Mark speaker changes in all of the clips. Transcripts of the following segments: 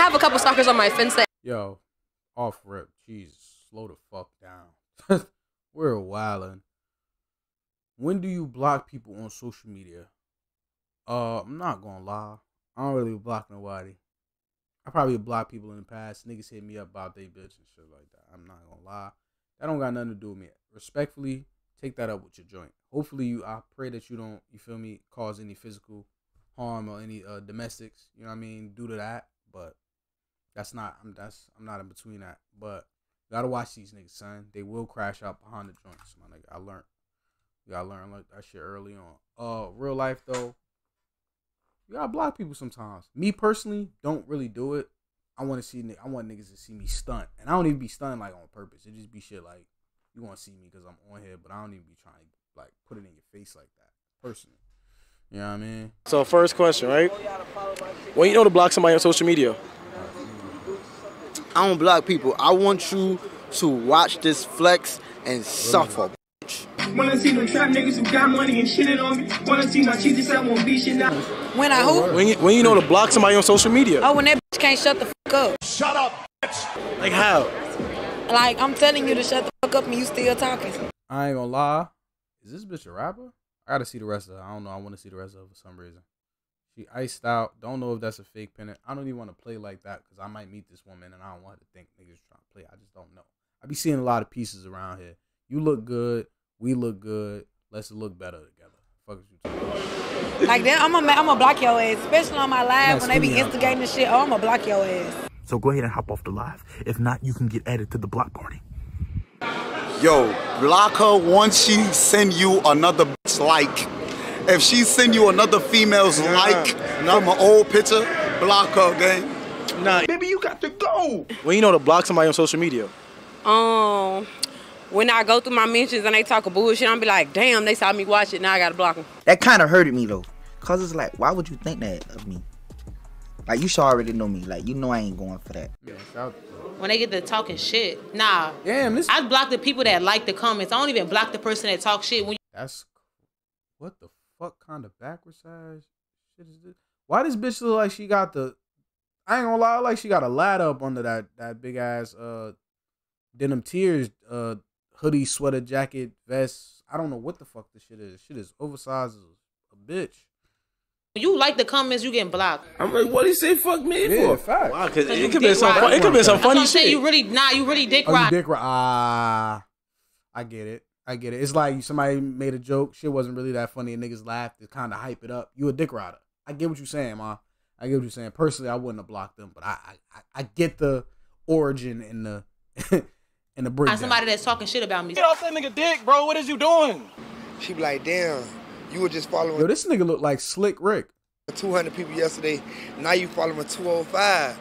Speaker 1: have a couple stalkers on my Finsta that
Speaker 2: Yo, off rip. Jesus, slow the fuck down. We're wildin'. When do you block people on social media? Uh, I'm not gonna lie. I don't really block nobody. I probably blocked people in the past. Niggas hit me up about they bitch and shit like that. I'm not gonna lie. That don't got nothing to do with me. Respectfully, take that up with your joint. Hopefully, you. I pray that you don't. You feel me? Cause any physical harm or any uh domestics. You know what I mean? Due to that, but that's not. I'm. That's. I'm not in between that. But gotta watch these niggas, son. They will crash out behind the joints, my nigga. I learned. You gotta learn like that shit early on. Uh, real life though, you gotta block people sometimes. Me personally, don't really do it. I want to see. I want niggas to see me stunt, and I don't even be stunting like on purpose. It just be shit like you want to see me because I'm on here, but I don't even be trying to like put it in your face like that. Personally, you know what I mean?
Speaker 3: So first question, right? When you know to block somebody on social media?
Speaker 4: I don't block people. I want you to watch this flex and suffer.
Speaker 5: Wanna see them trap niggas who got money and shitting on me. Wanna see my cheesy self won't be shit now.
Speaker 6: When I who?
Speaker 3: When you, when you know to block somebody on social media?
Speaker 6: Oh, when that bitch can't shut the fuck up.
Speaker 3: Shut up, Like how?
Speaker 6: Like I'm telling you to shut the fuck up and you still talking.
Speaker 2: I ain't gonna lie. Is this bitch a rapper? I gotta see the rest of her. I don't know. I want to see the rest of her for some reason. She iced out. Don't know if that's a fake pennant. I don't even want to play like that because I might meet this woman and I don't want her to think niggas trying to play. I just don't know. I be seeing a lot of pieces around here. You look good. We look good. Let's look better together. Fuck is you talking about?
Speaker 6: Like that, I'm gonna I'm gonna block your ass, especially on my live
Speaker 2: Nah,
Speaker 6: when they be instigating the shit. Oh, I'm gonna block your ass.
Speaker 7: So go ahead and hop off the live. If not, you can get added to the block party.
Speaker 4: Yo, block her once she send you another bitch like. If she send you another female's like from an old picture, block her, gang.
Speaker 3: Nah.
Speaker 4: Baby, you got to go.
Speaker 3: When you know to block somebody on social media?
Speaker 8: Um, when I go through my mentions and they talk a bullshit, I'm be like, damn, they saw me watch it. Now I gotta block them.
Speaker 9: That kind of hurted me though, cause it's like, why would you think that of me? Like you should already know me. Like you know I ain't going for that.
Speaker 10: When they get to talking shit, nah.
Speaker 2: Damn, this.
Speaker 10: I block the people that like the comments. I don't even block the person that talk shit when you
Speaker 2: That's what the fuck kind of backwards ass shit is this? Why this bitch look like she got the? I ain't gonna lie, like she got a ladder up under that that big ass uh denim tears uh hoodie, sweater, jacket, vest. I don't know what the fuck this shit is. Shit is oversized as a bitch.
Speaker 10: you like the comments, you getting blocked.
Speaker 2: I'm like, what do you say? Fuck me
Speaker 3: Yeah,
Speaker 2: for? A fact.
Speaker 3: Wow, cause
Speaker 10: Cause
Speaker 3: it could be some.
Speaker 10: ride.
Speaker 3: Fun, it could be some
Speaker 10: That's what
Speaker 3: funny
Speaker 10: I'm saying.
Speaker 3: shit.
Speaker 10: You really nah, you really dick
Speaker 2: Oh, you
Speaker 10: ride.
Speaker 2: dick ri- Ah, I get it. I get it. It's like somebody made a joke. Shit wasn't really that funny, and niggas laughed to kind of hype it up. You a dick rider. I get what you're saying, ma. I get what you're saying. Personally, I wouldn't have blocked them, but I I, I- I get the origin and the and the
Speaker 10: I'm somebody that's talking shit about me.
Speaker 3: Get off that nigga dick, bro. What is you doing?
Speaker 11: She be like, damn, you were just following
Speaker 2: Yo, this nigga look like Slick Rick.
Speaker 11: 200 people yesterday. Now you following 205.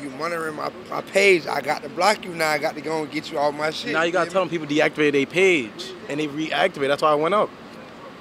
Speaker 11: You monitoring my, my page. I got to block you now. I got to go and get you all my shit.
Speaker 3: Now you gotta tell them people deactivate their page and they reactivate. That's why I went up.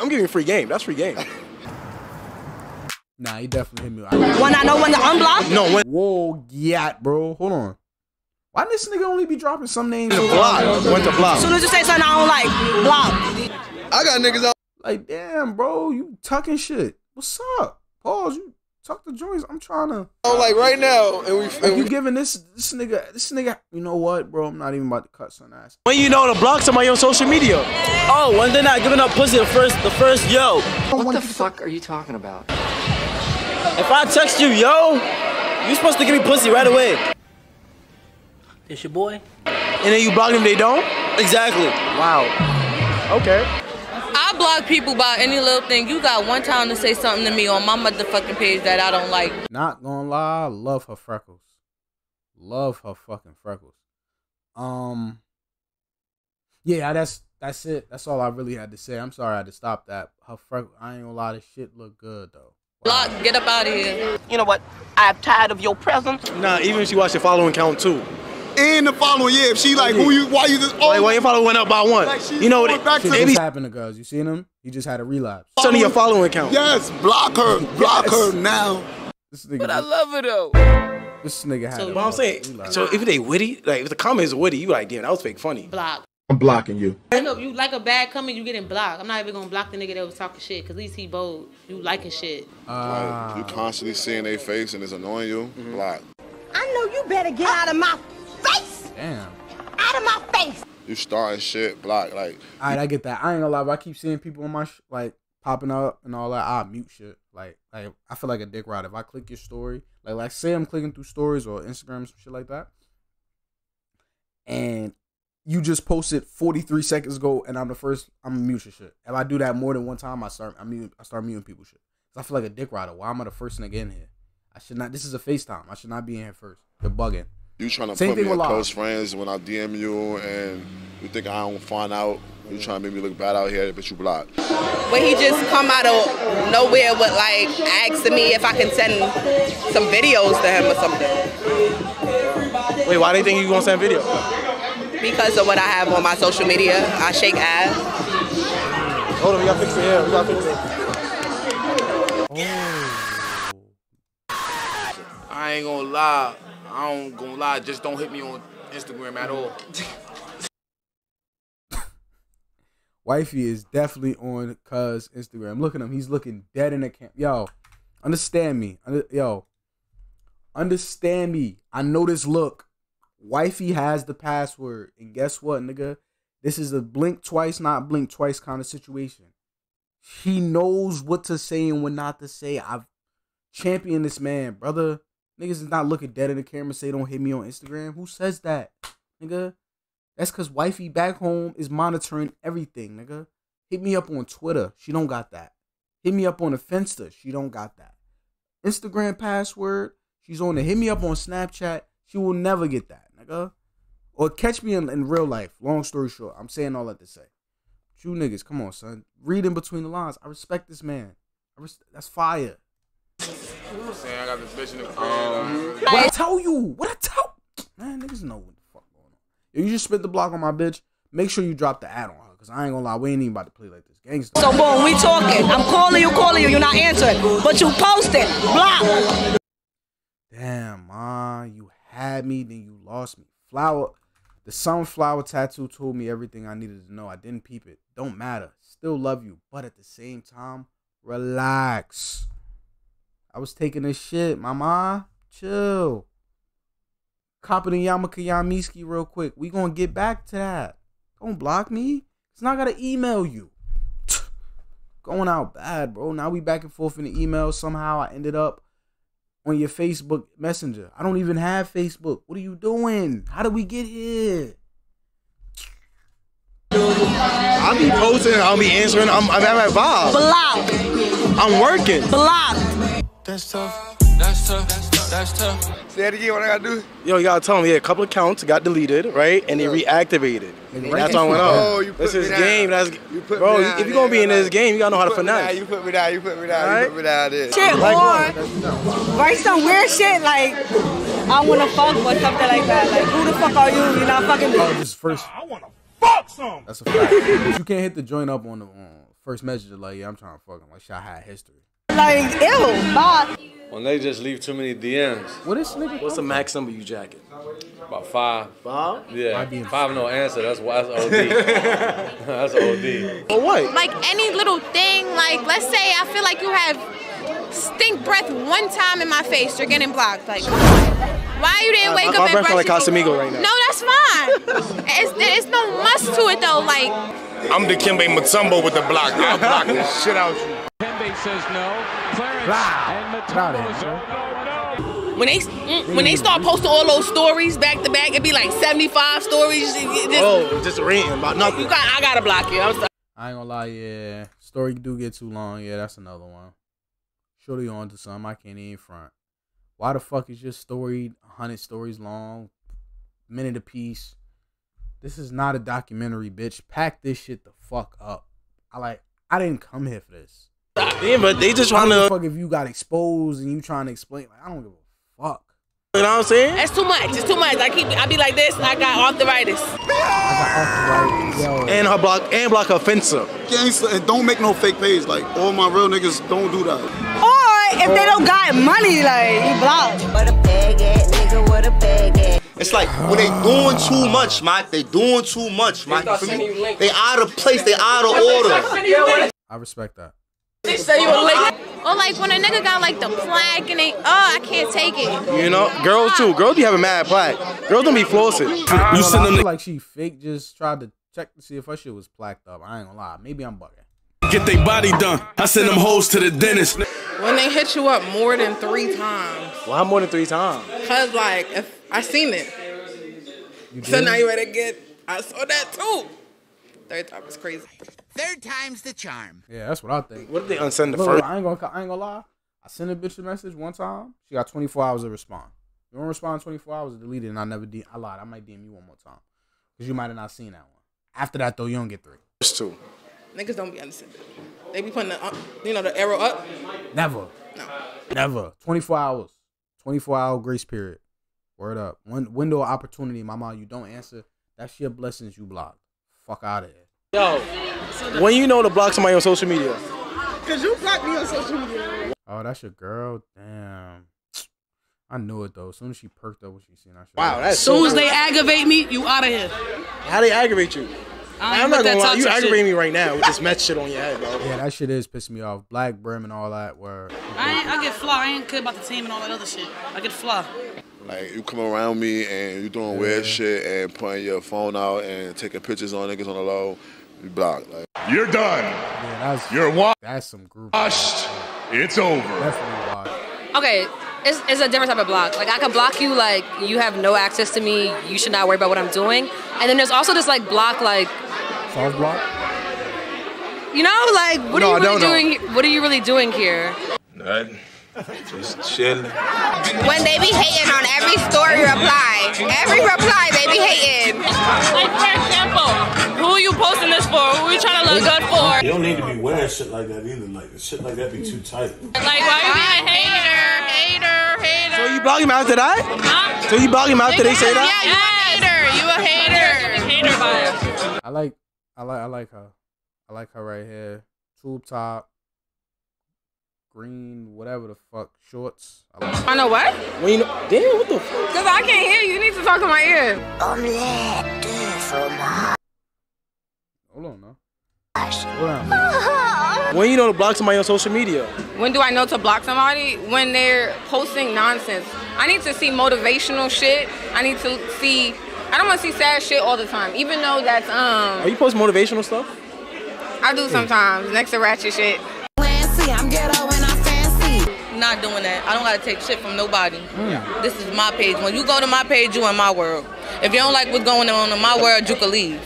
Speaker 3: I'm giving you free game. That's free game.
Speaker 2: Nah, he definitely hit me. I-
Speaker 6: When I know when to unblock.
Speaker 3: No, when
Speaker 2: Whoa, yeah, bro. Hold on. Why this nigga only be dropping some names?
Speaker 3: to block, went to block.
Speaker 6: As soon as you say something I don't like, block.
Speaker 11: I got niggas out.
Speaker 2: Like, damn, bro, you tucking shit. What's up? Pause. You tuck the joints. I'm trying to.
Speaker 11: Oh, like right now, and we.
Speaker 2: Like
Speaker 11: And
Speaker 2: you
Speaker 11: we
Speaker 2: giving this this nigga this nigga. You know what, bro? I'm not even about to cut some ass.
Speaker 3: When you know to block somebody on social media? Oh, when they're not giving up pussy the first, the first yo.
Speaker 12: What the fuck are you talking about?
Speaker 3: If I text you yo, you supposed to give me pussy right away.
Speaker 12: It's your boy.
Speaker 3: And then you block them, they don't? Exactly. Wow. Okay.
Speaker 8: I block people by any little thing. You got one time to say something to me on my motherfucking page that I don't like.
Speaker 2: Not gonna lie, I love her freckles. Love her fucking freckles. Um. Yeah, that's that's it. That's all I really had to say. I'm sorry I had to stop that. Her freckles. I ain't gonna lie, this shit look good though.
Speaker 8: Block, get up out of here.
Speaker 12: You know what? I'm tired of your presence.
Speaker 3: Nah, even if she watched the following count too.
Speaker 4: In the following year, if she like, who you, why you just, oh,
Speaker 3: Like, why your follower went up by one?
Speaker 4: Like,
Speaker 3: you know what?
Speaker 4: back
Speaker 2: Shit
Speaker 4: to
Speaker 3: They
Speaker 4: the-
Speaker 3: be
Speaker 2: just happened to girls. You seen him? He just had a relapse.
Speaker 3: sending your following count.
Speaker 4: yes, block her, block her now.
Speaker 2: This nigga.
Speaker 12: But I love her though.
Speaker 2: this nigga had.
Speaker 3: So,
Speaker 2: a
Speaker 3: but I'm saying,
Speaker 2: relapse.
Speaker 3: so if they witty, like if the comment is witty, you like, damn, that was fake funny.
Speaker 10: Block.
Speaker 7: I'm blocking you.
Speaker 10: I know you like a bad comment, you getting blocked. I'm not even gonna block the nigga that was talking shit, cause at least he bold. You liking shit.
Speaker 2: Ah.
Speaker 13: Like you constantly seeing their face and it's annoying you. Block.
Speaker 14: I know
Speaker 9: you better get out of my face.
Speaker 2: Damn.
Speaker 9: Out of my face.
Speaker 13: You starting shit, block like.
Speaker 2: All right, I get that. I ain't gonna lie, but I keep seeing people on my sh- like popping up and all that. I mute shit. Like, like I feel like a dick ride if I click your story. Like, like say I'm clicking through stories or Instagram some shit like that, and you just posted 43 seconds ago, and I'm the first. I'm gonna mute your shit. If I do that more than one time, I start I mute. I start muting people shit. 'Cause I feel like a dick rider. Why am I the first nigga in here? I should not. This is a FaceTime. I should not be in here first. You're bugging.
Speaker 13: You trying to
Speaker 2: Same
Speaker 13: put
Speaker 2: thing
Speaker 13: me
Speaker 2: with
Speaker 13: in
Speaker 2: live.
Speaker 13: close friends when I DM you and you think I don't find out. You trying to make me look bad out here, but you block.
Speaker 6: When he just come out of nowhere with like asking me if I can send some videos to him or something.
Speaker 3: Wait, why do you think you gonna send video?
Speaker 6: Because of what I have on my social media. I shake ass.
Speaker 3: Hold on, we gotta fix it here. We gotta fix it.
Speaker 15: I ain't gonna lie. I don't gonna lie. Just don't hit me on Instagram at all.
Speaker 2: Wifey is definitely on cuz Instagram. Look at him. He's looking dead in the camp. Yo, understand me. Yo, understand me. I know this look. Wifey has the password. And guess what, nigga? This is a blink twice, not blink twice kind of situation. He knows what to say and what not to say. I've championed this man, brother. Niggas is not looking dead in the camera say don't hit me on Instagram. Who says that? Nigga. That's cause wifey back home is monitoring everything, nigga. Hit me up on Twitter. She don't got that. Hit me up on the Finsta. She don't got that. Instagram password. She's on it. Hit me up on Snapchat. She will never get that, nigga. Or catch me in, in real life. Long story short, I'm saying all that to say. But you niggas, come on, son. Read in between the lines. I respect this man. Res- that's fire.
Speaker 15: Saying I got this bitch in the crib.
Speaker 2: Um, What I tell you? What I tell? Man, niggas know what the fuck going on. If you just spit the block on my bitch, make sure you drop the ad on her. Cause I ain't gonna lie, we ain't even about to play like this. Gangsta.
Speaker 9: So boom, we talking. I'm calling you, calling you. You're not answering, but you posted. Block.
Speaker 2: Damn, ma, you had me, then you lost me. Flower, the sunflower tattoo told me everything I needed to know. I didn't peep it. Don't matter. Still love you, but at the same time, relax. I was taking a shit, mama. Chill. Copping the Yamaka Yamiski real quick. We gonna get back to that. Don't block me. It's not gotta email you. Going out bad, bro. Now we back and forth in the email. Somehow I ended up on your Facebook Messenger. I don't even have Facebook. What are you doing? How did we get here?
Speaker 3: I'll be posting, I'll be answering. I'm, I'm at my vibe.
Speaker 9: Block.
Speaker 3: I'm working.
Speaker 9: Block.
Speaker 15: That's tough. That's tough. That's tough.
Speaker 10: Say it again. What I gotta do?
Speaker 3: Yo, you gotta tell them, yeah, a couple accounts got deleted, right? And they reactivated. That's why I went
Speaker 10: Oh,
Speaker 3: on.
Speaker 10: you
Speaker 3: That's
Speaker 10: put
Speaker 3: his
Speaker 10: me down.
Speaker 3: game. That's
Speaker 10: You put
Speaker 3: bro.
Speaker 10: me down,
Speaker 3: if you're gonna be in
Speaker 10: yeah,
Speaker 3: this game, you gotta know how to
Speaker 10: put me down,
Speaker 3: finesse.
Speaker 10: You put me down. You put me down.
Speaker 3: Right?
Speaker 10: You put me down. There.
Speaker 9: Shit,
Speaker 3: Like
Speaker 9: or write some weird shit like I wanna fuck or something like that. Like who the fuck are you? You're not fucking me.
Speaker 2: Oh, this first. I want to fuck some. That's a fact. you can't hit the joint up on the on first message like, yeah, I'm trying to fuck him. Like, shit, I had history.
Speaker 9: Like ew. Bye.
Speaker 16: When they just leave too many DMs.
Speaker 2: What is nigga?
Speaker 3: What's the max number you jacket?
Speaker 16: About five.
Speaker 3: Five?
Speaker 16: Yeah.
Speaker 2: being-
Speaker 16: Five no answer. That's why that's OD. that's OD.
Speaker 3: For what?
Speaker 17: Like any little thing, like let's say I feel like you have stink breath one time in my face, you're getting blocked. Like, come on. Why you didn't
Speaker 3: Uh,
Speaker 17: wake
Speaker 3: my-
Speaker 17: up
Speaker 3: my
Speaker 17: and
Speaker 3: breath
Speaker 17: brush
Speaker 3: like
Speaker 17: your?
Speaker 3: Casamigo right now.
Speaker 17: No, that's fine. it's, it's no must to it though. Like,
Speaker 15: I'm the Kimbe Mutombo with the block. I'll block the shit out you.
Speaker 18: Kimbe says no. Clarence and Mutombo is no,
Speaker 6: When they mm, when they start posting all those stories back to back, it'd be like 75 stories. It- it just-
Speaker 3: Oh, just ranting about nothing.
Speaker 6: You got, I gotta block you. I'm sorry.
Speaker 2: I ain't gonna lie, yeah. Story do get too long. Yeah, that's another one. Shorty on to something I can't even front. Why the fuck is your story 100 stories long, minute a piece? This is not a documentary, bitch. Pack this shit the fuck up. I like. I didn't come here for this.
Speaker 3: Yeah, but they just trying
Speaker 2: don't give
Speaker 3: to.
Speaker 2: fuck if you got exposed and you trying to explain. Like, I don't give a fuck.
Speaker 3: You know what I'm saying?
Speaker 6: That's too much. It's too much. I keep. I be like this. I got arthritis.
Speaker 2: Yo,
Speaker 3: And her block and block her Finsta.
Speaker 4: Gangsta, and don't make no fake page. Like all my real niggas don't do that.
Speaker 9: Or if they don't got money, like you block. What a bag at, nigga. What a bag at.
Speaker 19: It's like when they doing too much, Mike. They doing too much, Mike. You? They out of place. They out of order.
Speaker 2: I respect that.
Speaker 6: They say you a late.
Speaker 20: Or like when a nigga got like the plaque and they, oh, I can't take it.
Speaker 3: You know, girls too. Girls be having mad plaque. Girls don't be flossing. You send them
Speaker 2: like she fake just tried to check to see if her shit was placked up. I ain't gonna lie. Maybe I'm bugging.
Speaker 21: Get they body done. I send them hoes to the dentist.
Speaker 6: When they hit you up more than three times.
Speaker 3: Why more than three times?
Speaker 6: Cause like if I seen it. So now you better get I saw that too. Third time was crazy.
Speaker 22: Third time's the charm.
Speaker 2: Yeah, that's what I think.
Speaker 3: What if they unsend the
Speaker 2: Look,
Speaker 3: first?
Speaker 2: I ain't gonna. I ain't gonna lie. I sent a bitch a message one time. She got 24 hours to respond. You don't respond in 24 hours, delete it, and I never DM. I lied. I might DM you one more time because you might have not seen that one. After that though, you don't get three.
Speaker 3: First two.
Speaker 6: Niggas don't be understanding. They be putting the uh, you know the arrow up.
Speaker 2: Never.
Speaker 6: No.
Speaker 2: Never. 24 hours. 24 hour grace period. Word up. One window of opportunity, mama. You don't answer. That's your blessings. You blocked. Fuck out of here.
Speaker 3: Yo, when you know to block somebody on social media?
Speaker 6: Cause you blocked me on social media.
Speaker 2: Oh, that's your girl. Damn. I knew it though. As soon as she perked up when she seen that shit.
Speaker 3: Wow, that's
Speaker 23: soon
Speaker 3: so
Speaker 23: as they aggravate me, you out of here.
Speaker 3: How they aggravate you?
Speaker 23: I ain't
Speaker 3: I'm not
Speaker 23: that
Speaker 3: gonna lie, you
Speaker 23: toxic
Speaker 3: aggravate me right now with this meth shit on your head, bro.
Speaker 2: Yeah, that shit is pissing me off. Black brim and all that. Where
Speaker 23: I ain't, I get fly. I ain't care about the team and all that other shit. I get fly.
Speaker 13: Like you come around me and you doing weird shit and putting your phone out and taking pictures on niggas on the low, you block. Like
Speaker 18: You're done.
Speaker 2: Yeah, that's
Speaker 18: You're wa-
Speaker 2: that's some group.
Speaker 18: washed. It's over.
Speaker 2: Definitely why.
Speaker 24: Okay, it's, it's a different type of block. Like I can block you, like you have no access to me. You should not worry about what I'm doing. And then there's also this like block, like
Speaker 2: Soft block.
Speaker 24: you know, like what
Speaker 18: No,
Speaker 24: are you really
Speaker 18: don't know.
Speaker 24: doing? What are you really doing here?
Speaker 18: Nothing. Just chilling.
Speaker 20: When they be hating on every story reply, every reply they be hating.
Speaker 23: Like for example, who you posting this for? Who you trying to look good for?
Speaker 25: You don't need to be wearing shit like that either. Like shit like that be too tight.
Speaker 23: Like why you being a hater?
Speaker 20: Hater, hater.
Speaker 3: So you block him after that?
Speaker 23: Huh?
Speaker 3: So you block him after they say that?
Speaker 20: Yeah, you a hater. You a hater.
Speaker 23: Hater bias.
Speaker 2: I like. I like. I like her. I like her right here. Tube top. Green, whatever the fuck, shorts. I like
Speaker 8: I know what?
Speaker 3: When you know, damn, what the fuck?
Speaker 8: Cause I can't hear you. You need to talk in my ear.
Speaker 2: Hold on, now. Hold on.
Speaker 3: When you know to block somebody on social media?
Speaker 8: When do I know to block somebody? When they're posting nonsense. I need to see motivational shit. I need to see. I don't want to see sad shit all the time. Even though that's um.
Speaker 3: Are you post motivational stuff?
Speaker 8: I do sometimes next to ratchet shit.
Speaker 6: Not doing that. I don't gotta take shit from nobody. Mm. This is my page. When you go to my page, you in my world. If you don't like what's going on in my world, you can leave.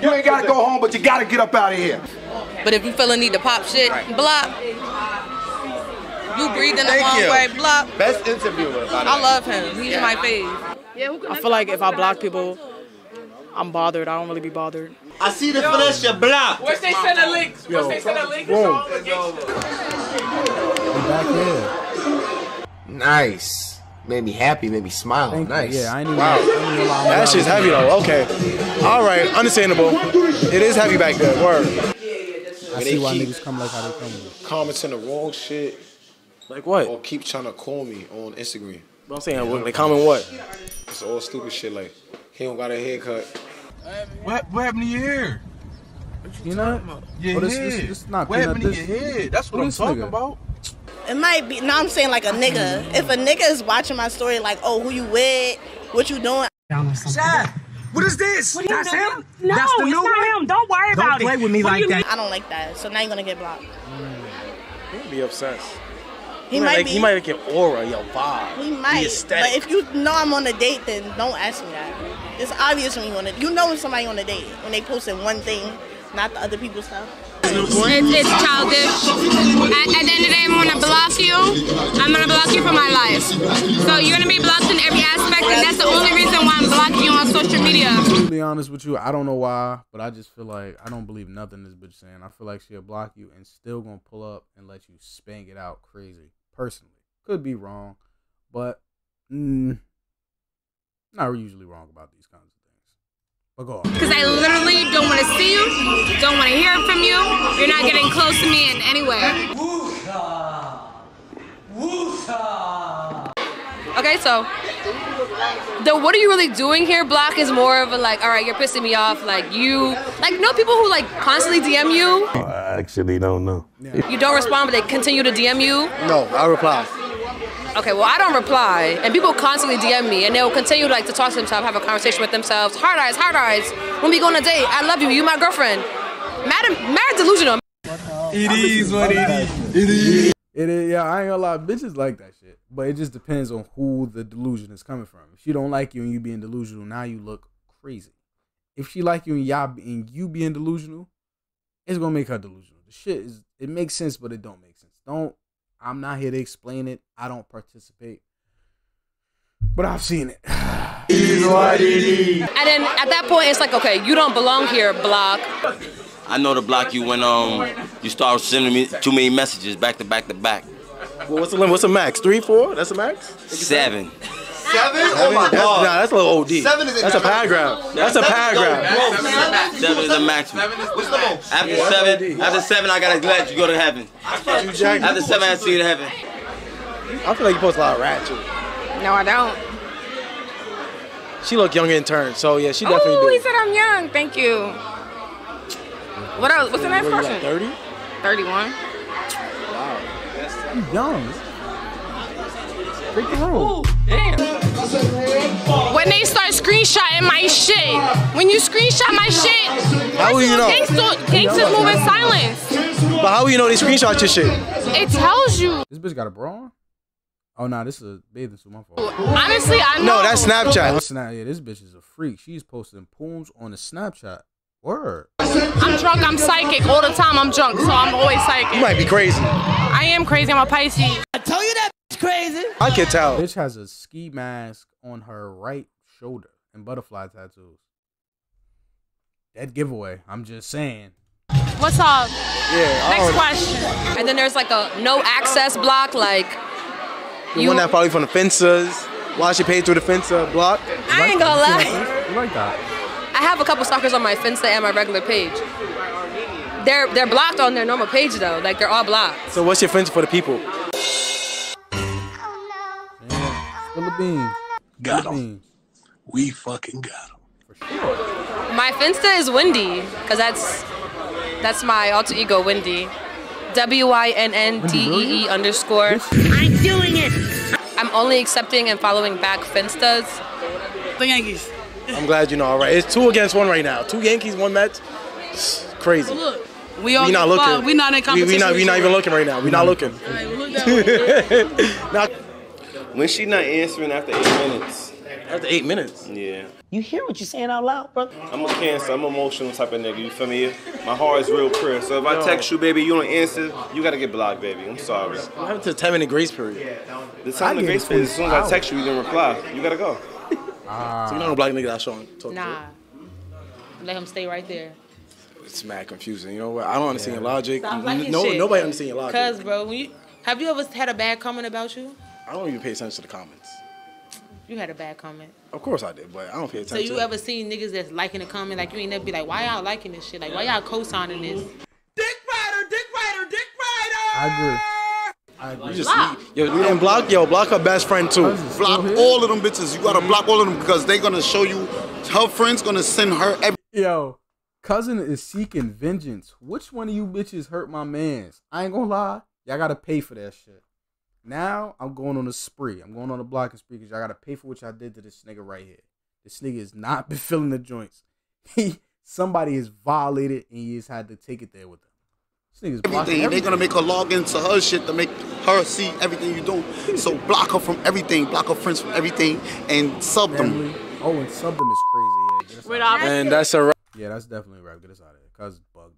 Speaker 26: You ain't gotta go home, but you gotta get up out of here.
Speaker 6: But if you feel a need to pop shit, block. You breathing the wrong
Speaker 11: you.
Speaker 6: way, block.
Speaker 11: Best interviewer. by the
Speaker 6: I
Speaker 11: way.
Speaker 6: love him. He's my fave.
Speaker 23: I feel like if I block people, I'm bothered. I don't really be bothered.
Speaker 19: I see the flesh you block.
Speaker 23: Where's they send a link?
Speaker 2: Yo,
Speaker 23: they send a link?
Speaker 2: boom. We back here.
Speaker 27: Nice. Made me happy, made me smile.
Speaker 2: Thank you.
Speaker 27: nice.
Speaker 2: Yeah, I ain't even.
Speaker 3: Wow.
Speaker 2: I ain't even lie, I'm
Speaker 3: That
Speaker 2: not-
Speaker 3: shit's heavy though. Okay. All right. Understandable. It is heavy back there. Word.
Speaker 2: I see why niggas come like how they come.
Speaker 15: commenting the wrong shit.
Speaker 3: Like what?
Speaker 15: Or keep trying to call me on Instagram.
Speaker 3: But I'm saying, what- they comment what?
Speaker 15: It's all stupid shit like he don't got a haircut.
Speaker 28: What, what happened to your hair?
Speaker 2: You know?
Speaker 28: Your
Speaker 2: Oh, this-
Speaker 28: head.
Speaker 2: this- this not
Speaker 28: what happened to
Speaker 2: peanut,
Speaker 28: your
Speaker 2: this-
Speaker 28: head? That's what
Speaker 2: who
Speaker 28: I'm talking
Speaker 2: nigga?
Speaker 28: about.
Speaker 1: It might be. No, I'm saying like a nigga. If a nigga is watching my story, like, oh, who you with? What you doing?
Speaker 29: Shaq, what is this?
Speaker 1: What are
Speaker 29: That's
Speaker 1: doing?
Speaker 29: him?
Speaker 1: No,
Speaker 29: That's the
Speaker 1: it's
Speaker 29: new
Speaker 1: not
Speaker 29: one?
Speaker 1: him. Don't worry
Speaker 29: Don't
Speaker 1: about
Speaker 29: play
Speaker 1: it.
Speaker 29: with me
Speaker 1: What
Speaker 29: like that.
Speaker 1: mean? I don't like that. So now you're gonna get blocked.
Speaker 3: He'd be obsessed.
Speaker 1: He
Speaker 3: might
Speaker 1: might
Speaker 3: like,
Speaker 1: be.
Speaker 3: He might like your aura, your vibe.
Speaker 1: He might. But
Speaker 3: aesthetic.
Speaker 1: if you know I'm on a date, then don't ask me that. It's obvious when you on a. You know when somebody on a date when they posting one thing, not the other people's stuff.
Speaker 20: It's, it's childish. At, at the end of the day, I'm gonna block you. I'm gonna block you from my life. So you're gonna be blocked in every aspect, and that's the only reason why I'm blocking you on social media.
Speaker 2: To be honest with you, I don't know why, but I just feel like I don't believe nothing this bitch saying. I feel like she'll block you and still gonna pull up and let you spank it out crazy. Personally, could be wrong, but mm, not usually wrong about these kinds of things. But go on.
Speaker 20: Because I literally don't want to see you, don't want to hear from you. You're not getting close to me in any way.
Speaker 24: Okay, so the what are you really doing here block is more of a like, all right, you're pissing me off. Like you, like know people who like constantly DM you.
Speaker 25: I actually don't know.
Speaker 24: You don't respond, but they continue to DM you.
Speaker 3: No, I reply.
Speaker 24: Okay, well, I don't reply, and people constantly DM me, and they'll continue like to talk to themselves, have a conversation with themselves. Hard eyes, hard eyes. When we go on a date, I love you. You my girlfriend. Mad, mad delusional.
Speaker 2: It is what it is. It is. It is. Yeah, I ain't gonna lie. Bitches like that shit, but it just depends on who the delusion is coming from. If she don't like you and you being delusional, now you look crazy. If she like you and y'all and you being delusional, it's gonna make her delusional. The shit is. It makes sense, but it don't make sense. Don't. I'm not here to explain it. I don't participate, but I've seen it.
Speaker 24: And then at that point, it's like, okay, you don't belong here, block.
Speaker 30: I know to block you when um you start sending me too many messages back to back to back.
Speaker 3: Well, what's the limit? What's the max? Three, four? That's the max?
Speaker 30: Seven.
Speaker 3: Seven? Oh my god. Nah, that's a little OD.
Speaker 30: Seven is
Speaker 3: That's a paragraph. That's a paragraph.
Speaker 30: Seven is the maximum. What's the most? After seven, after seven, I gotta let you go to heaven. After seven, I see you to heaven.
Speaker 3: I feel like you post a lot of rat too.
Speaker 8: No, I don't.
Speaker 3: She look young in turn, so yeah, she definitely
Speaker 8: Oh,
Speaker 3: do.
Speaker 8: he said I'm young. Thank you. What else? What's the next
Speaker 3: What, you like 30?
Speaker 8: 31.
Speaker 2: You young. Break the rule.
Speaker 20: When they start screenshotting my shit, when you screenshot my shit,
Speaker 3: How will you know?
Speaker 20: Gangsta, gangsters move in silence.
Speaker 3: But how will you know they screenshot your shit?
Speaker 20: It tells you.
Speaker 2: This bitch got a bra on? Oh nah, this is a bathing suit. My fault.
Speaker 20: Honestly, I know.
Speaker 3: No, that's Snapchat.
Speaker 2: Oh, Snap. Yeah, this bitch is a freak. She's posting poems on the Snapchat. Word.
Speaker 20: I'm drunk. I'm psychic all the time. I'm drunk, so I'm always psychic.
Speaker 3: You might be crazy.
Speaker 20: I am crazy. I'm a Pisces.
Speaker 2: I tell you that bitch crazy.
Speaker 3: I can tell.
Speaker 2: Bitch has a ski mask on her right shoulder and butterfly tattoos. That giveaway. I'm just saying.
Speaker 20: What's up?
Speaker 3: Yeah.
Speaker 20: Next question.
Speaker 24: And then there's like a no access block, like
Speaker 3: The
Speaker 24: you.
Speaker 3: one that probably from the fences. Why she paid through the Finsta uh, block?
Speaker 24: I ain't gonna lie.
Speaker 2: You like that?
Speaker 24: I have a couple stalkers on my Finsta and my regular page. They're they're blocked on their normal page though. Like they're all blocked.
Speaker 3: So what's your Finsta the people?
Speaker 2: Spill beans.
Speaker 25: Got
Speaker 2: Spill the
Speaker 25: 'em.
Speaker 2: beans.
Speaker 25: We fucking got him.
Speaker 24: My Finsta is Windy, cause that's that's my alter ego, Windy. W Y N N D E E underscore. I'm doing it. I'm only accepting and following back Finstas.
Speaker 3: The Yankees. I'm glad you know. All right, it's two against one right now. Two Yankees, one Mets. It's crazy.
Speaker 31: Look, we all
Speaker 3: we not looking.
Speaker 31: five. We not in
Speaker 3: We,
Speaker 31: competition.
Speaker 3: we not. We
Speaker 31: with
Speaker 3: not even looking right now. We're not looking. Now,
Speaker 30: When she not answering after eight minutes.
Speaker 3: After eight minutes?
Speaker 30: Yeah.
Speaker 19: You hear what you're saying out loud, brother?
Speaker 30: I'm a cancer. I'm an emotional type of nigga. You feel me? My heart is real pure. So if I text you, baby, you don't answer, you gotta get blocked, baby. I'm sorry.
Speaker 3: What happened to the 10 minute grace period?
Speaker 30: The time
Speaker 3: I
Speaker 30: of grace
Speaker 3: it
Speaker 30: period, as soon as I text you, you didn't reply. You gotta go.
Speaker 3: So you know the black nigga that Sean talk
Speaker 31: Nah. Let him stay right there.
Speaker 3: It's mad confusing. You know what? I don't understand your logic.
Speaker 31: Stop liking
Speaker 3: no,
Speaker 31: shit.
Speaker 3: nobody understand your logic.
Speaker 31: Cause, bro, when you have you ever had a bad comment about you?
Speaker 3: I don't even pay attention to the comments.
Speaker 31: You had a bad comment.
Speaker 3: Of course I did, but I don't pay attention.
Speaker 31: So
Speaker 3: attention.
Speaker 31: you ever seen niggas that's liking a comment like you ain't never be like, why y'all liking this shit? Like why y'all co-signing this? Dick Rider, Dick Rider, Dick Rider.
Speaker 2: I agree. I agree.
Speaker 3: You just, yo, and block, yo, block her best friend too.
Speaker 32: Block all of them bitches. You gotta block all of them because they gonna show you. Her friends gonna send her every.
Speaker 2: Yo, cousin is seeking vengeance. Which one of you bitches hurt my mans? I ain't gonna lie. Y'all gotta pay for that shit. Now I'm going on a spree. I'm going on a blocking spree because y'all gotta pay for what y'all did to this nigga right here. This nigga has not been filling the joints. He somebody has violated and he has had to take it there with them. This nigga's blocking
Speaker 32: Everything. They're gonna make her log into her shit to make her see everything you do. So block her from everything. Block her friends from everything and sub them.
Speaker 2: Oh, and sub them is crazy. Yeah, get us
Speaker 31: With
Speaker 2: out.
Speaker 31: our-
Speaker 3: And that's a wrap.
Speaker 2: Yeah, that's definitely a wrap. Get us out of here. Cuz bugged out.